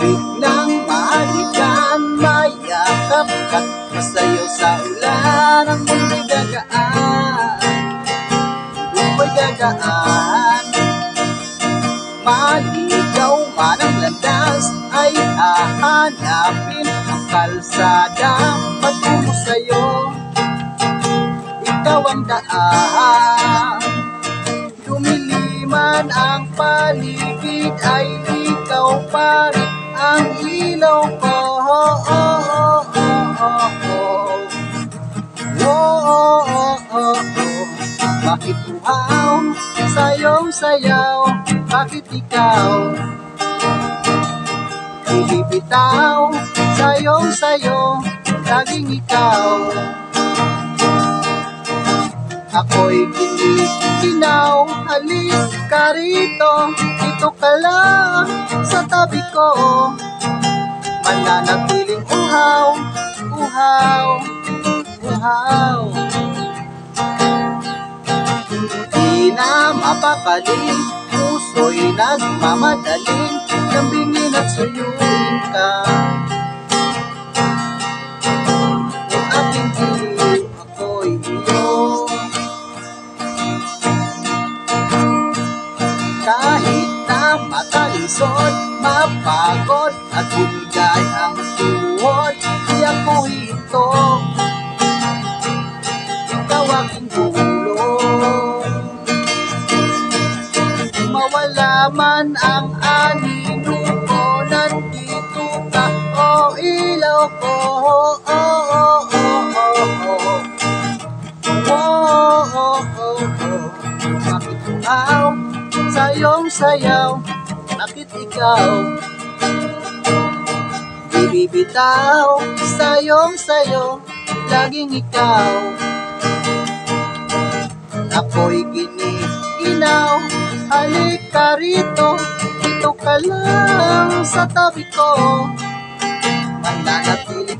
biglang maalikan Mayakap at masayaw sa ulan Ang mundo gagaan. Buhay gagaan. Maligaw man ang landas Ay hahanapin ang kalsada Patungo sa'yo. Ikaw ang daan. Lumiliman ang paligid Ay ikaw pa rin ang ilaw ko oh, oh, oh, oh, oh, oh. Oh, oh, oh, oh. Bakit uhaw sayong sayaw? Bakit ikaw? Bibitaw sayong sayo Laging ikaw Ako'y ginikinaw Halis ka rito Dito ka lang sa tabi ko. Mananatiling uhaw Uhaw Uhaw. Di na mapapalin Puso'y nagmamadaling Lambingin at suyuin ka matalisod Mapagod at bumigay ang tuhod Di ako ito Ikaw aking tulong Mawala man ang anino ko Nandito ka, o ilaw ko Oh, oh, oh, oh, oh Oh, oh, oh, oh Bakit uhaw Sayong sayaw Bakit ikaw Bibibitaw Sayong sayo? Laging ikaw Ako'y giniginaw Halik ka rito Dito ka lang sa tabi ko. Mananatiling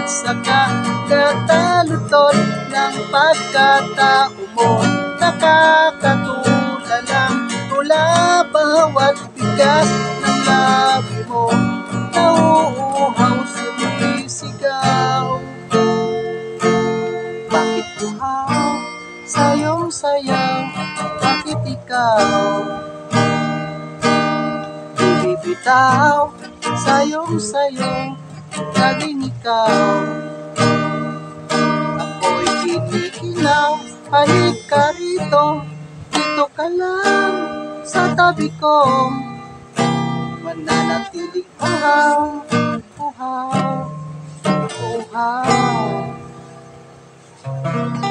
Nalulunod sa kagatalutod Ng pagkatao mo Nakakatulala Tula bawat bigas ng labi mo. Nauuhaw, sumisigaw. Bakit uhaw, sayong sayaw Bakit ikaw? Bibitaw, sayong sayo Laging ikaw. Ako'y kinikilaw Halik ka rito. Dito ka lang Sa tabi ko. Mananatiling uhaw Uhaw Uhaw Thank.